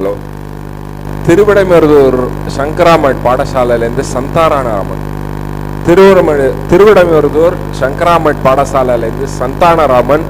hello Thiruvidaimarudur Sankaraman பாடசாலையிலேருந்து சந்தானராமன் திருவிடம திருவிடைமருதூர் சங்கராமட் பாடசாலையிலேருந்து சந்தானராமன்